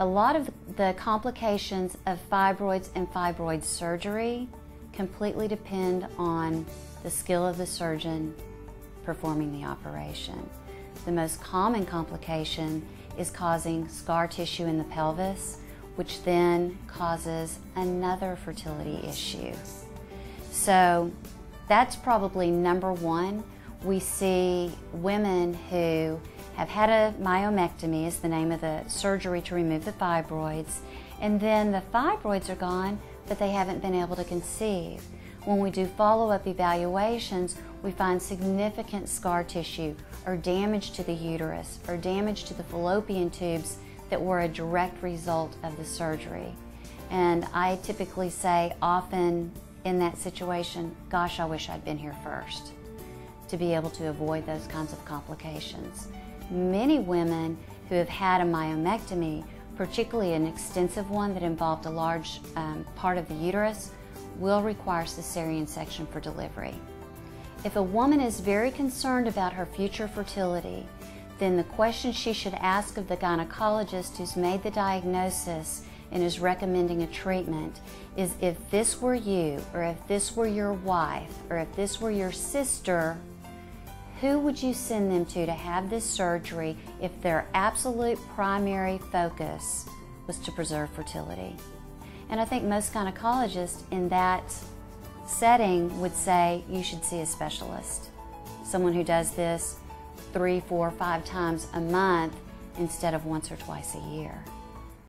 A lot of the complications of fibroids and fibroid surgery completely depend on the skill of the surgeon performing the operation. The most common complication is causing scar tissue in the pelvis, which then causes another fertility issue. So that's probably number one. We see women who have had a myomectomy, is the name of the surgery to remove the fibroids, and then the fibroids are gone, but they haven't been able to conceive. When we do follow-up evaluations, we find significant scar tissue or damage to the uterus or damage to the fallopian tubes that were a direct result of the surgery. And I typically say often in that situation, gosh, I wish I'd been here first to be able to avoid those kinds of complications. Many women who have had a myomectomy, particularly an extensive one that involved a large um, part of the uterus, will require cesarean section for delivery. If a woman is very concerned about her future fertility, then the question she should ask of the gynecologist who's made the diagnosis and is recommending a treatment is if this were you, or if this were your wife, or if this were your sister, who would you send them to to have this surgery if their absolute primary focus was to preserve fertility? And I think most gynecologists in that setting would say you should see a specialist, someone who does this three, four, five times a month instead of once or twice a year.